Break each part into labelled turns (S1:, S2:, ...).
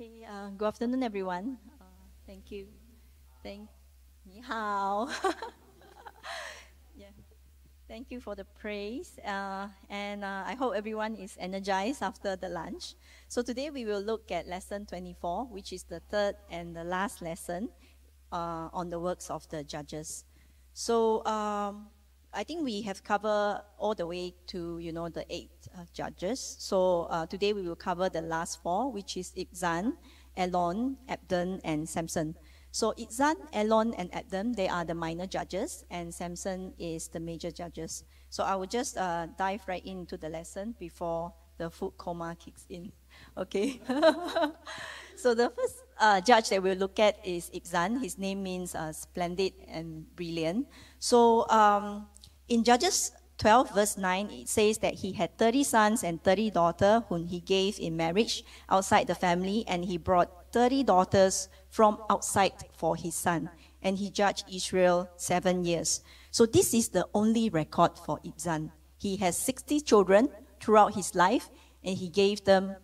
S1: Okay, uh, good afternoon, everyone. Uh, thank you. Thank, ni yeah. Thank you for the praise, uh, and uh, I hope everyone is energized after the lunch. So today we will look at lesson 24, which is the third and the last lesson uh, on the works of the judges. So um, I think we have covered all the way to you know the eight uh, judges. So uh, today we will cover the last four, which is Ibzan, Elon, Abdon, and Samson. So Ibzan, Elon, and Abdon, they are the minor judges, and Samson is the major judges. So I will just uh, dive right into the lesson before the food coma kicks in. Okay. so the first uh, judge that we'll look at is Ibzan. His name means uh, splendid and brilliant. So um, in Judges 12, verse 9, it says that he had 30 sons and 30 daughters whom he gave in marriage outside the family, and he brought 30 daughters from outside for his son. And he judged Israel seven years. So this is the only record for Ibzan. He has 60 children throughout his life, and he gave them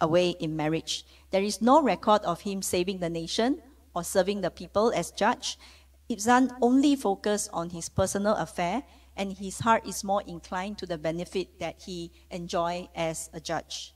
S1: away in marriage. There is no record of him saving the nation or serving the people as judge. Ibzan only focused on his personal affair and his heart is more inclined to the benefit that he enjoy as a judge.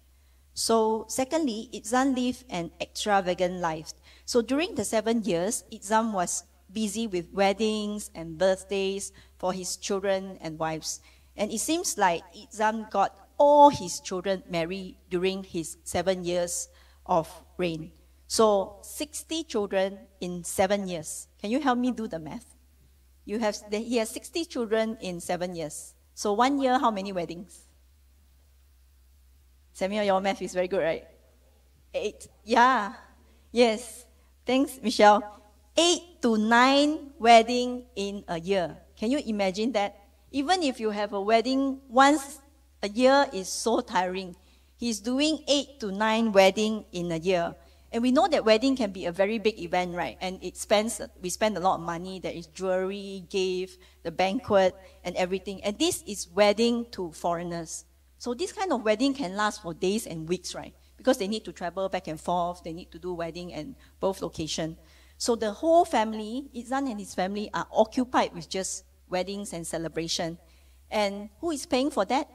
S1: So, secondly, Ibzan lived an extravagant life. So, during the seven years, Ibzan was busy with weddings and birthdays for his children and wives. And it seems like Ibzan got all his children married during his seven years of reign. So, 60 children in seven years. Can you help me do the math? You have, he has 60 children in seven years. So one year, how many weddings? Samuel, your math is very good, right? Eight. Yeah. Yes. Thanks, Michelle. Eight to nine wedding in a year. Can you imagine that? Even if you have a wedding once a year is so tiring. He's doing eight to nine wedding in a year. And we know that wedding can be a very big event, right? And it spends, we spend a lot of money. There is jewelry, gift, the banquet, and everything. And this is wedding to foreigners. So this kind of wedding can last for days and weeks, right? Because they need to travel back and forth. They need to do wedding in both location. So the whole family, Ibzan and his family, are occupied with just weddings and celebration. And who is paying for that?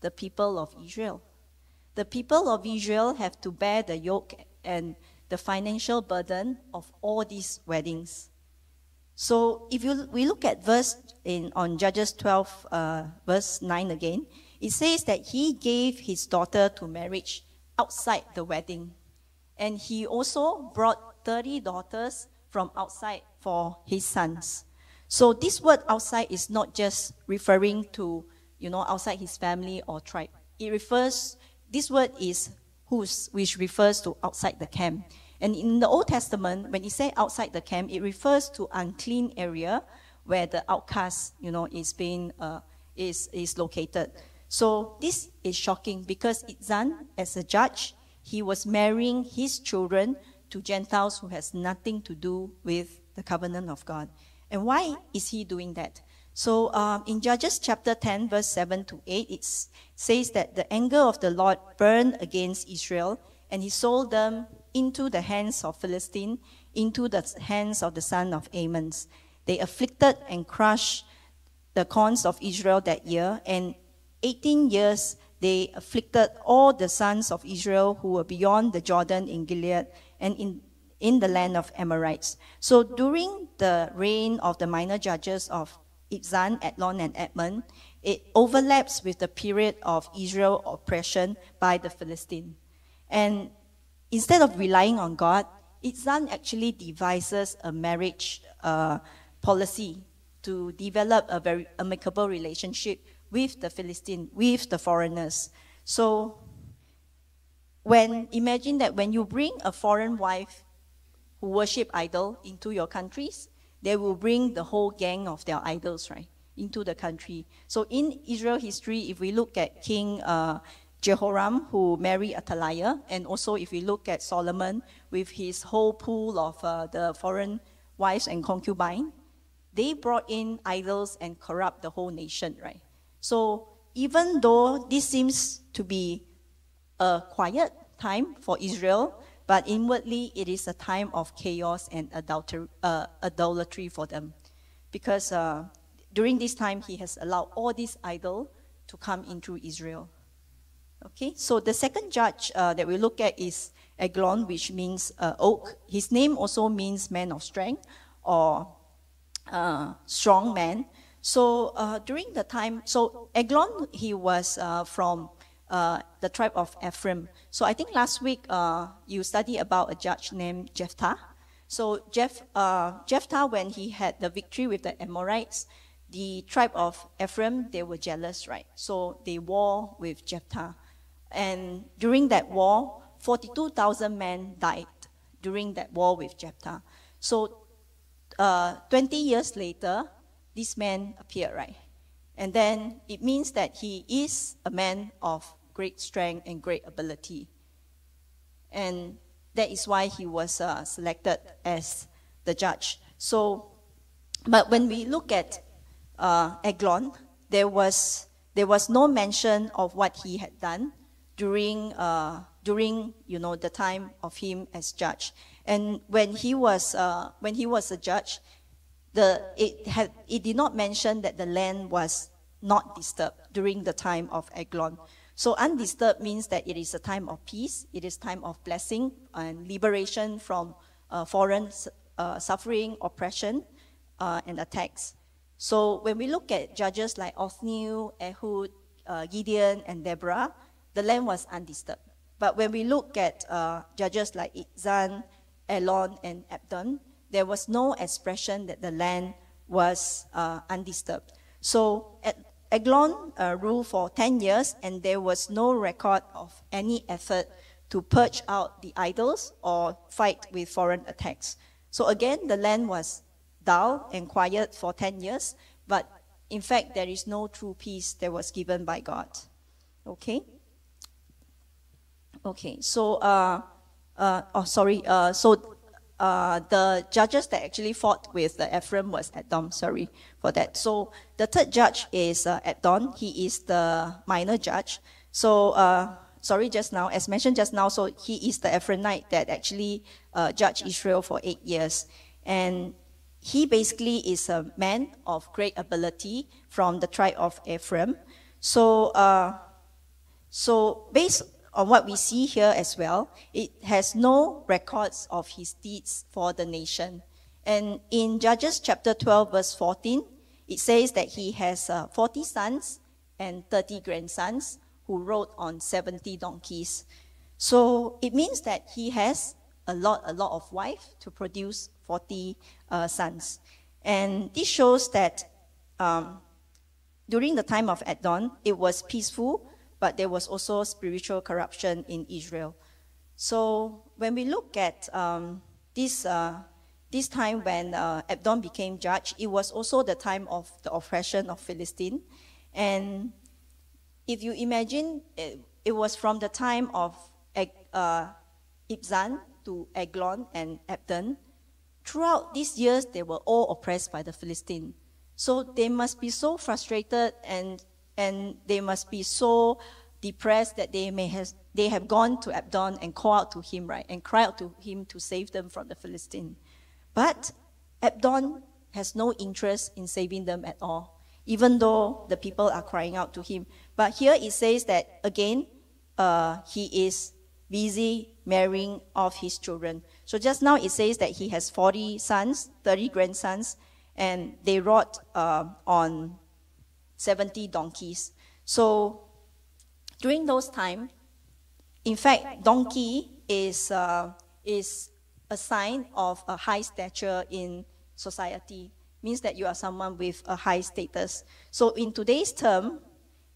S1: The people of Israel. The people of Israel have to bear the yoke and the financial burden of all these weddings. So if you, we look at verse in, on Judges 12, uh, verse 9 again, it says that he gave his daughter to marriage outside the wedding. And he also brought 30 daughters from outside for his sons. So this word outside is not just referring to, you know, outside his family or tribe. It refers, this word is hus, which refers to outside the camp. And in the Old Testament, when it say outside the camp, it refers to unclean area where the outcast, you know, is being uh, is is located. So this is shocking because Ibzan, as a judge, he was marrying his children to Gentiles who has nothing to do with the covenant of God. And why is he doing that? So um, in Judges chapter 10, verse 7 to 8, it says that the anger of the Lord burned against Israel, and he sold them into the hands of Philistine, into the hands of the son of Ammon. They afflicted and crushed the corns of Israel that year, and 18 years they afflicted all the sons of Israel who were beyond the Jordan in Gilead and in, in the land of Amorites. So during the reign of the minor judges of Ibzan, Elon, and Abdon, it overlaps with the period of Israel oppression by the Philistine. And instead of relying on God, Ibzan actually devises a marriage uh, policy to develop a very amicable relationship with the Philistine, with the foreigners. So when imagine that when you bring a foreign wife who worship idol into your countries, they will bring the whole gang of their idols, right, into the country. So in Israel history, if we look at King uh, Jehoram, who married Athaliah, and also if we look at Solomon with his whole pool of uh, the foreign wives and concubines, they brought in idols and corrupt the whole nation, right? So even though this seems to be a quiet time for Israel, but inwardly it is a time of chaos and adultery, uh, idolatry for them. Because uh, during this time, he has allowed all these idols to come into Israel. Okay, so the second judge uh, that we look at is Eglon, which means uh, oak. His name also means man of strength or uh, strong man. So uh, during the time, so Eglon, he was from uh, the tribe of Ephraim. So I think last week uh, you studied about a judge named Jephthah. So Jeph, Jephthah, when he had the victory with the Amorites, the tribe of Ephraim, they were jealous, right? So they war with Jephthah. And during that war, 42,000 men died during that war with Jephthah. So uh, 20 years later, this man appeared, right? And then it means that he is a man of great strength and great ability. And that is why he was uh, selected as the judge. So, but when we look at uh, Eglon, there was, there was no mention of what he had done during, uh, during you know, the time of him as judge. And when he was, uh, when he was a judge, the, it, had, it did not mention that the land was not disturbed during the time of Eglon. So undisturbed means that it is a time of peace, it is time of blessing and liberation from uh, foreign uh, suffering, oppression, uh, and attacks. So when we look at judges like Othniel, Ehud, uh, Gideon, and Deborah, the land was undisturbed. But when we look at uh, judges like Ibzan, Elon, and Abdon, there was no expression that the land was uh, undisturbed. So Eglon uh, ruled for 10 years, and there was no record of any effort to purge out the idols or fight with foreign attacks. So again, the land was dull and quiet for 10 years, but in fact, there is no true peace that was given by God. Okay? Okay, so, uh, uh, oh, sorry, uh, so uh, the judges that actually fought with the Ephraim was Edom, sorry for that. So the third judge is uh, Edom, he is the minor judge. So, uh, sorry, just now, as mentioned just now, so he is the Ephraimite that actually uh, judged Israel for eight years. And he basically is a man of great ability from the tribe of Ephraim. So, uh, so based on what we see here as well, it has no records of his deeds for the nation. And in Judges chapter 12, verse 14, it says that he has uh, 40 sons and 30 grandsons who rode on 70 donkeys. So it means that he has a lot, a lot of wife to produce 40 uh, sons. And this shows that um, during the time of Adon, it was peaceful but there was also spiritual corruption in Israel. So when we look at um, this, uh, this time when uh, Abdon became judge, it was also the time of the oppression of Philistine. And if you imagine, it, it was from the time of uh, Ibzan to Eglon and Abdon. Throughout these years, they were all oppressed by the Philistine. So they must be so frustrated and and they must be so depressed that they may have they have gone to Abdon and call out to him, right, and cry out to him to save them from the Philistine. But Abdon has no interest in saving them at all, even though the people are crying out to him. But here it says that again, uh, he is busy marrying off his children. So just now it says that he has 40 sons, 30 grandsons, and they rode uh, on 70 donkeys. So during those time, in fact, donkey is, uh, is a sign of a high stature in society. Means that you are someone with a high status. So in today's term,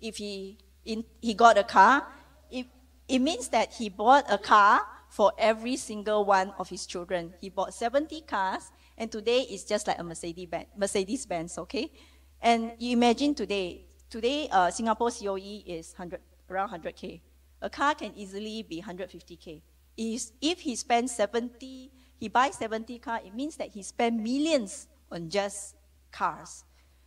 S1: if he, in, he got a car, it, it means that he bought a car for every single one of his children. He bought 70 cars, and today it's just like a Mercedes Benz, Mercedes Benz okay? And you imagine today, today uh, Singapore COE is 100, around 100K. A car can easily be 150K. Is if he spends 70, he buys 70 car, it means that he spent millions on just cars.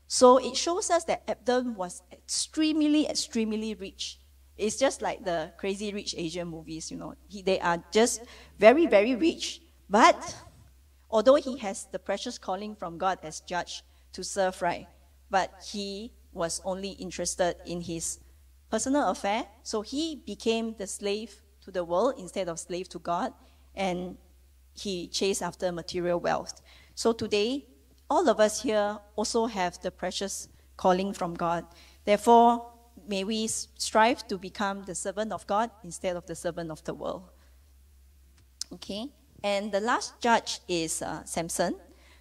S1: So it shows us that Abdon was extremely, extremely rich It's just like the crazy rich Asian movies, you know. He, they are just very, very rich. But although he has the precious calling from God as judge to serve, right? But he was only interested in his personal affair. So he became the slave to the world instead of slave to God. And he chased after material wealth. So today, all of us here also have the precious calling from God. Therefore, may we strive to become the servant of God instead of the servant of the world. Okay, and the last judge is uh, Samson.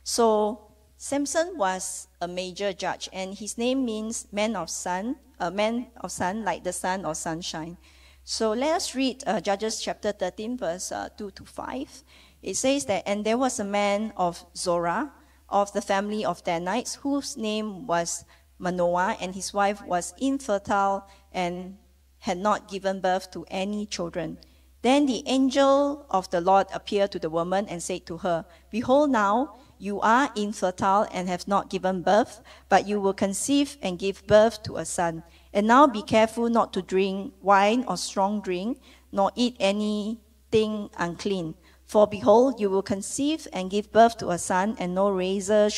S1: So Samson was a major judge, and his name means man of sun, a man of sun, like the sun or sunshine. So let us read uh, Judges chapter 13, verse uh, 2 to 5. It says that, and there was a man of Zorah, of the family of Danites, whose name was Manoah, and his wife was infertile and had not given birth to any children. Then the angel of the Lord appeared to the woman and said to her, Behold, now you are infertile and have not given birth, but you will conceive and give birth to a son. And now be careful not to drink wine or strong drink, nor eat anything unclean for behold, you will conceive and give birth to a son, and no razor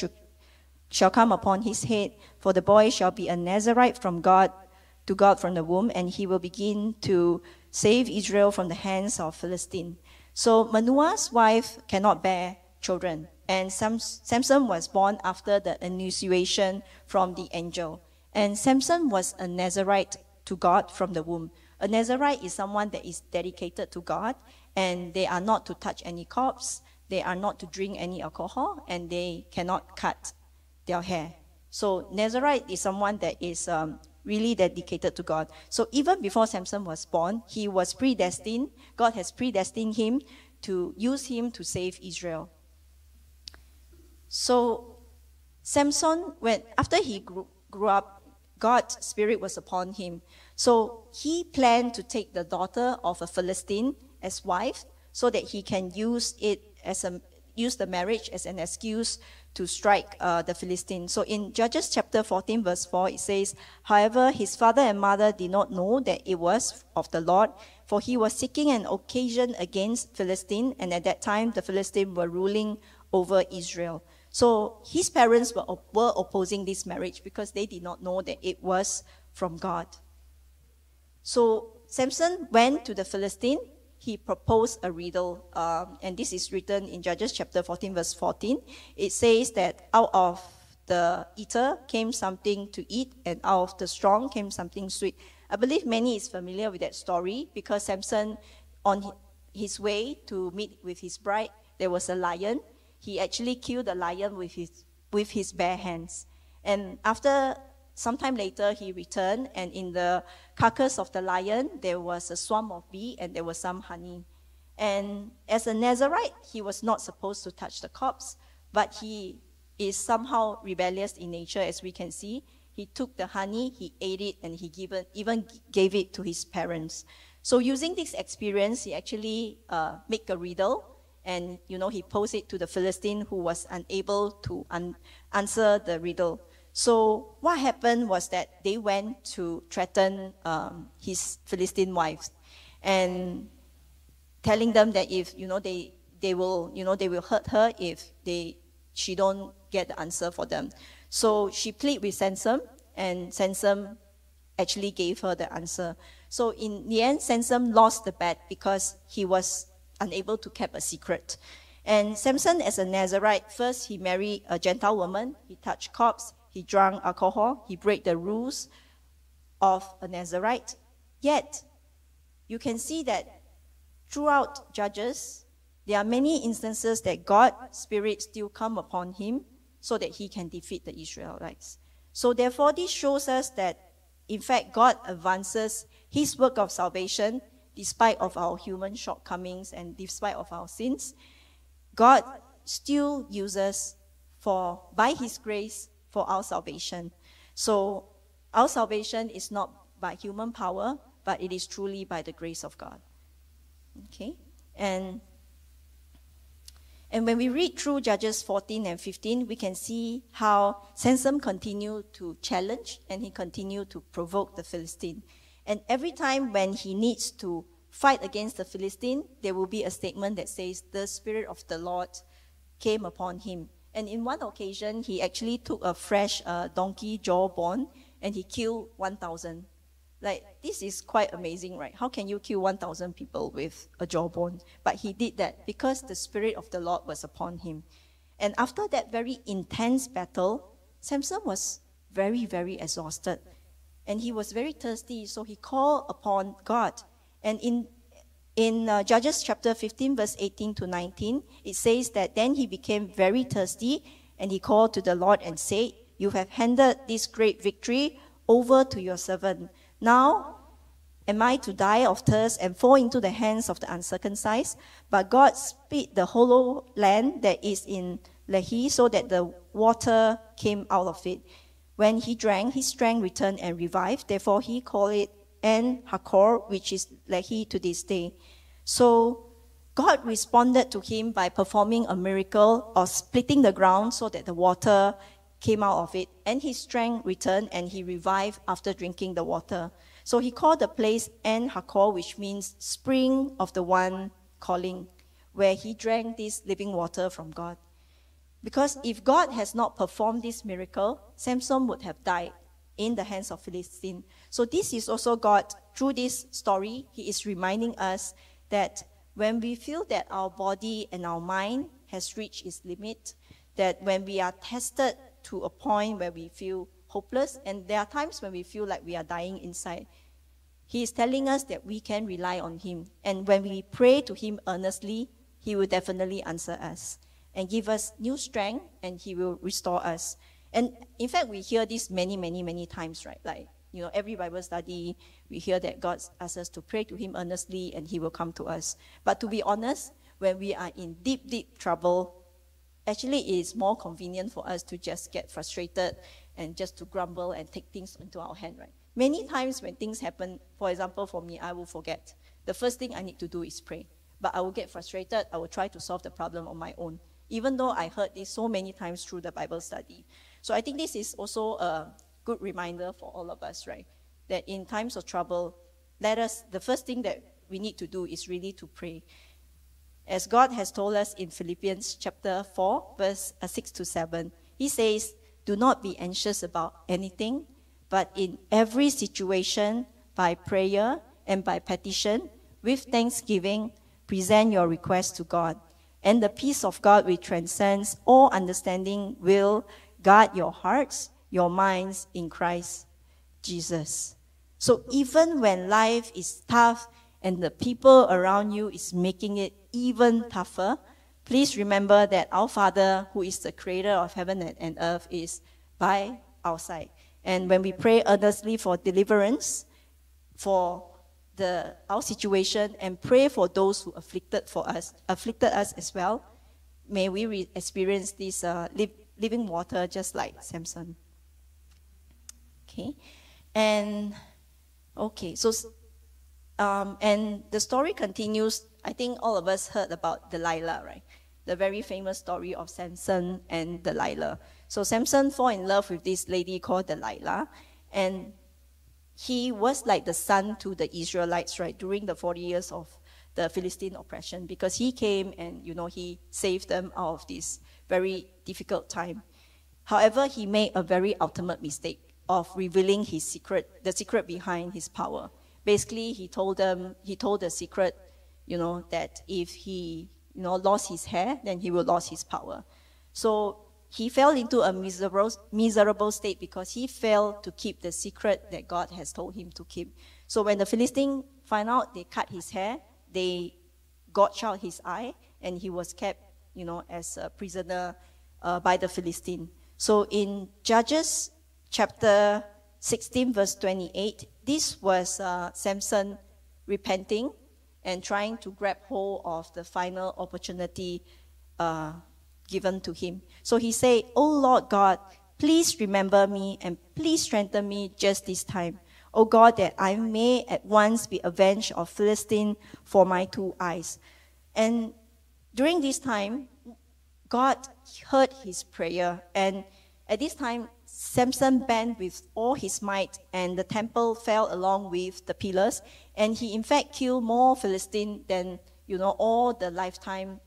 S1: shall come upon his head, for the boy shall be a Nazarite from God to God from the womb, and he will begin to save Israel from the hands of Philistine. So Manoah's wife cannot bear children, and Samson was born after the annunciation from the angel. And Samson was a Nazarite to God from the womb. A Nazarite is someone that is dedicated to God, and they are not to touch any corpse, they are not to drink any alcohol, and they cannot cut their hair. So Nazarite is someone that is um, really dedicated to God. So even before Samson was born, he was predestined. God has predestined him to use him to save Israel. So Samson, when after he grew, grew up, God's spirit was upon him. So he planned to take the daughter of a Philistine as wife so that he can use it as a use the marriage as an excuse to strike uh, the Philistine. So in Judges chapter 14, verse 4, it says, However, his father and mother did not know that it was of the Lord, for he was seeking an occasion against Philistine, and at that time the Philistines were ruling over Israel. So his parents were, were opposing this marriage because they did not know that it was from God. So Samson went to the Philistine he proposed a riddle, um, and this is written in Judges chapter 14, verse 14. It says that out of the eater came something to eat, and out of the strong came something sweet. I believe many is familiar with that story because Samson, on his way to meet with his bride, there was a lion. He actually killed the lion with his, with his bare hands. And after sometime later he returned and in the carcass of the lion there was a swarm of bee and there was some honey. And as a nazarite he was not supposed to touch the corpse but he is somehow rebellious in nature as we can see. He took the honey he ate it and he given, even gave it to his parents. So using this experience he actually uh, make a riddle and you know he posed it to the philistine who was unable to un- answer the riddle so what happened was that they went to threaten um, his Philistine wives, and telling them that if you know they they will you know they will hurt her if they she don't get the answer for them. So she pleaded with Samson, and Samson actually gave her the answer. So in the end, Samson lost the bet because he was unable to keep a secret. And Samson, as a Nazarite, first he married a Gentile woman. He touched corpse he drank alcohol, he break the rules of a Nazarite. Yet, you can see that throughout Judges, there are many instances that God's Spirit still come upon him so that he can defeat the Israelites. So therefore, this shows us that, in fact, God advances his work of salvation despite of our human shortcomings and despite of our sins. God still uses for, by his grace, for our salvation. So our salvation is not by human power, but it is truly by the grace of God. Okay? And and when we read through Judges 14 and 15, we can see how Samson continued to challenge and he continued to provoke the Philistine. And every time when he needs to fight against the Philistine, there will be a statement that says, The Spirit of the Lord came upon him. And in one occasion, he actually took a fresh uh, donkey jawbone and he killed 1,000. Like, this is quite amazing, right? How can you kill 1,000 people with a jawbone? But he did that because the Spirit of the Lord was upon him. And after that very intense battle, Samson was very, very exhausted. And he was very thirsty, so he called upon God. And in, in uh, Judges chapter 15, verse 18 to 19, it says that then he became very thirsty, and he called to the Lord and said, You have handed this great victory over to your servant. Now, am I to die of thirst and fall into the hands of the uncircumcised? But God split the hollow land that is in Lehi so that the water came out of it. When he drank, his strength returned and revived. Therefore, he called it En Hakkore, which is Lehi to this day. So, God responded to him by performing a miracle of splitting the ground so that the water came out of it, and his strength returned and he revived after drinking the water. So he called the place En Hakkore, which means spring of the one calling, where he drank this living water from God. Because if God has not performed this miracle, Samson would have died in the hands of Philistine. So this is also God, through this story, he is reminding us that when we feel that our body and our mind has reached its limit, that when we are tested to a point where we feel hopeless, and there are times when we feel like we are dying inside, he is telling us that we can rely on him. And when we pray to him earnestly, he will definitely answer us and give us new strength, and He will restore us. And in fact, we hear this many, many, many times, right? Like, you know, every Bible study, we hear that God asks us to pray to Him earnestly and He will come to us. But to be honest, when we are in deep, deep trouble, actually it is more convenient for us to just get frustrated and just to grumble and take things into our hand, right? Many times when things happen, for example, for me, I will forget. The first thing I need to do is pray. But I will get frustrated. I will try to solve the problem on my own even though I heard this so many times through the Bible study. So I think this is also a good reminder for all of us, right? That in times of trouble, let us, the first thing that we need to do is really to pray. As God has told us in Philippians chapter 4, verse uh, 6 to 7, He says, Do not be anxious about anything, but in every situation, by prayer and by petition, with thanksgiving, present your request to God and the peace of God which transcends all understanding will guard your hearts, your minds in Christ Jesus. So even when life is tough and the people around you is making it even tougher, please remember that our Father, who is the creator of heaven and earth, is by our side. And when we pray earnestly for deliverance, for the, our situation and pray for those who afflicted for us, afflicted us as well. May we re- experience this uh, li- living water just like Samson. Okay, and okay, so um, and the story continues. I think all of us heard about Delilah, right? The very famous story of Samson and Delilah. So Samson fall in love with this lady called Delilah, and he was like the son to the Israelites, right, during the 40 years of the Philistine oppression because he came and, you know, he saved them out of this very difficult time. However, he made a very ultimate mistake of revealing his secret, the secret behind his power. Basically, he told them, he told the secret, you know, that if he, you know, lost his hair, then he will lose his power. So he fell into a miserable, miserable state because he failed to keep the secret that God has told him to keep. So when the Philistine find out, they cut his hair, they gouge out his eye, and he was kept, you know, as a prisoner uh, by the Philistine. So in Judges chapter 16, verse 28, this was uh, Samson repenting and trying to grab hold of the final opportunity uh, given to him. So he said, Oh Lord God, please remember me and please strengthen me just this time. O God, that I may at once be avenged of Philistine for my two eyes. And during this time, God heard his prayer. And at this time, Samson bent with all his might, and the temple fell along with the pillars. And he, in fact, killed more Philistine than you know all the lifetime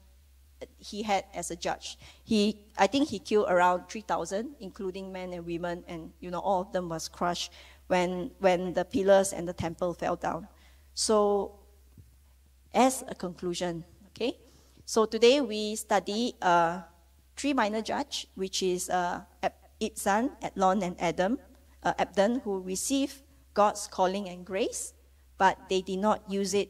S1: he had as a judge. He, I think, he killed around three thousand, including men and women, and you know all of them was crushed when when the pillars and the temple fell down. So, as a conclusion, okay. So today we study uh, three minor judge, which is uh, Ibzan, Etlon, and Adam, uh, Abdon, who received God's calling and grace, but they did not use it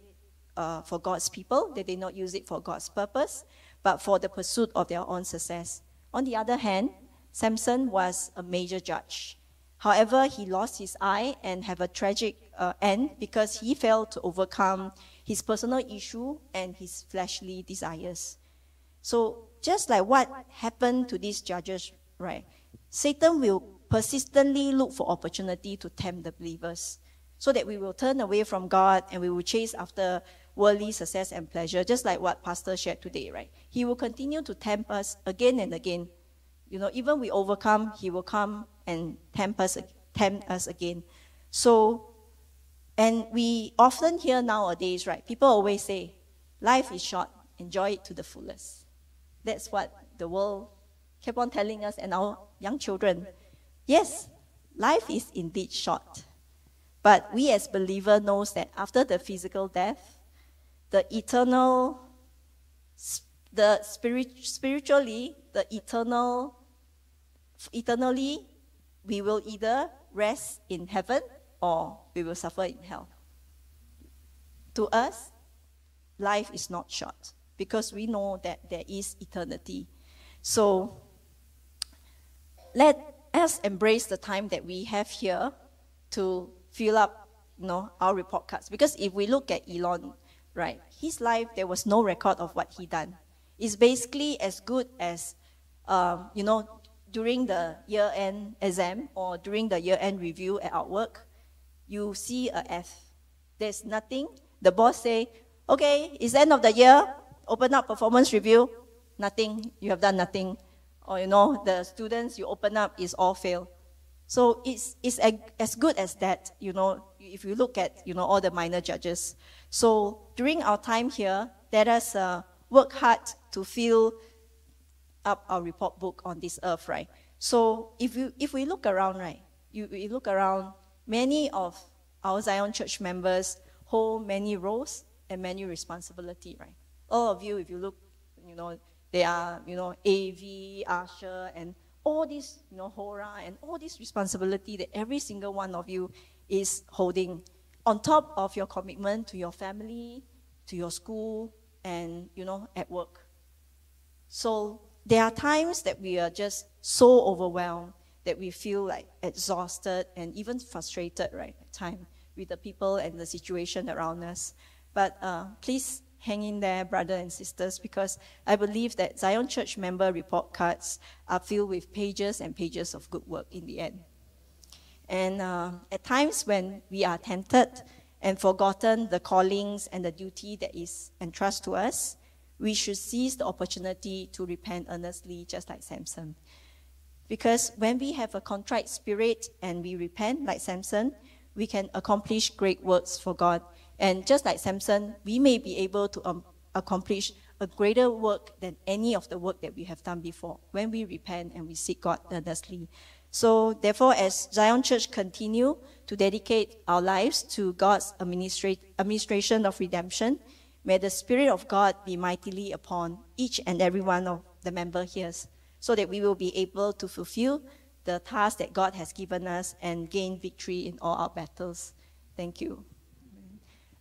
S1: uh, for God's people. They did not use it for God's purpose, but for the pursuit of their own success. On the other hand, Samson was a major judge. However, he lost his eye and have a tragic uh, end because he failed to overcome his personal issue and his fleshly desires. So, just like what happened to these judges, right? Satan will persistently look for opportunity to tempt the believers so that we will turn away from God and we will chase after worldly success and pleasure, just like what Pastor shared today, right? He will continue to tempt us again and again. You know, even we overcome, he will come and tempt us, tempt us again. So, and we often hear nowadays, right? People always say, life is short, enjoy it to the fullest. That's what the world kept on telling us and our young children. Yes, life is indeed short. But we as believer knows that after the physical death, the eternal, the spirit, spiritually, the eternal, eternally, we will either rest in heaven or we will suffer in hell. To us, life is not short because we know that there is eternity. So let us embrace the time that we have here to fill up you know, our report cards. Because if we look at Elon, right, his life, there was no record of what he done. It's basically as good as, um, you know, during the year-end exam or during the year-end review at our work, you see a F. There's nothing. The boss say, okay, it's end of the year, open up performance review. Nothing. You have done nothing or you know the students you open up is all fail so it's, it's as good as that you know if you look at you know all the minor judges. So during our time here let us uh, work hard to fill up our report book on this earth right? So if you if we look around right you, you look around many of our zion church members hold many roles and many responsibility right? All of you if you look you know they are, you know, AV, Usher, and all this, you know, Hora, and all this responsibility that every single one of you is holding on top of your commitment to your family, to your school, and, you know, at work. So there are times that we are just so overwhelmed that we feel like exhausted and even frustrated, right, at time with the people and the situation around us. But uh, please hang in there, brothers and sisters, because I believe that Zion Church member report cards are filled with pages and pages of good work in the end. And uh, at times when we are tempted and forgotten the callings and the duty that is entrusted to us, we should seize the opportunity to repent earnestly, just like Samson. Because when we have a contrite spirit and we repent, like Samson, we can accomplish great works for God and just like Samson, we may be able to um, accomplish a greater work than any of the work that we have done before when we repent and we seek God earnestly. So therefore, as Zion Church continue to dedicate our lives to God's administration of redemption, may the Spirit of God be mightily upon each and every one of the member here, so that we will be able to fulfill the task that God has given us and gain victory in all our battles. Thank you.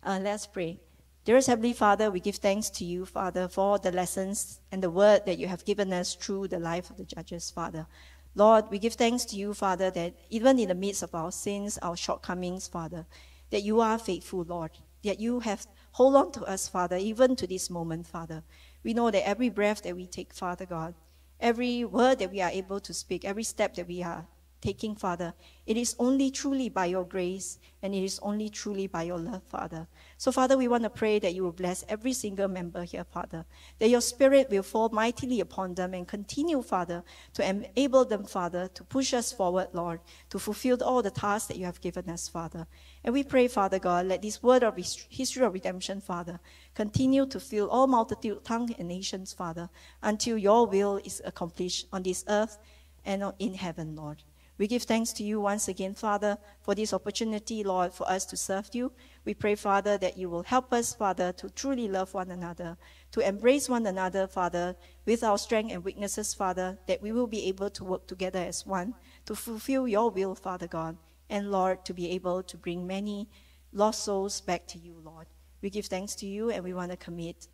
S1: Uh, let's pray. Dearest Heavenly Father, we give thanks to you, Father, for the lessons and the word that you have given us through the life of the judges, Father. Lord, we give thanks to you, Father, that even in the midst of our sins, our shortcomings, Father, that you are faithful, Lord, that you have hold on to us, Father, even to this moment, Father. We know that every breath that we take, Father God, every word that we are able to speak, every step that we are taking, Father. It is only truly by your grace and it is only truly by your love, Father. So, Father, we want to pray that you will bless every single member here, Father, that your spirit will fall mightily upon them and continue, Father, to enable them, Father, to push us forward, Lord, to fulfill all the tasks that you have given us, Father. And we pray, Father God, let this word of history of redemption, Father, continue to fill all multitude, tongue, and nations, Father, until your will is accomplished on this earth and in heaven, Lord. We give thanks to you once again, Father, for this opportunity, Lord, for us to serve you. We pray, Father, that you will help us, Father, to truly love one another, to embrace one another, Father, with our strength and weaknesses, Father, that we will be able to work together as one to fulfill your will, Father God, and Lord, to be able to bring many lost souls back to you, Lord. We give thanks to you and we want to commit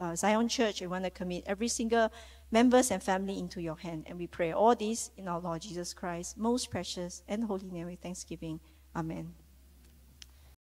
S1: uh, Zion Church, we want to commit every single members and family into your hand. And we pray all this in our Lord Jesus Christ, most precious and holy name with thanksgiving. Amen.